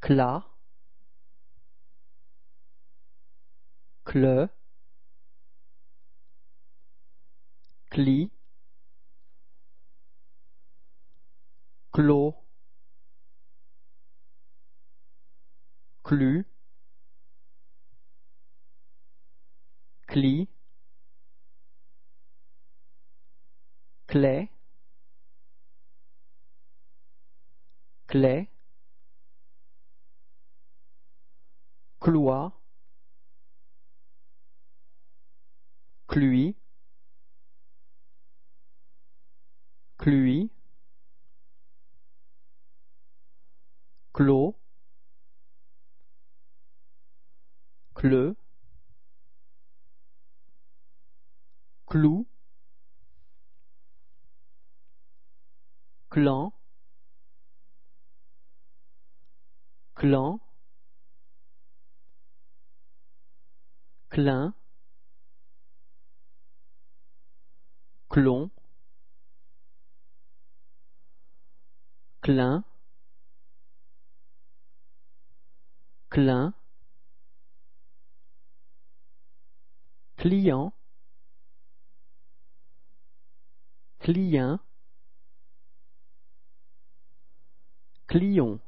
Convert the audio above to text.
cla, cle, cli, clos, clu, cli, clé, clé, cloie, clui, clui, clos, cleux, clou, clan, clan, clin, clon, clin, clin, client, client, client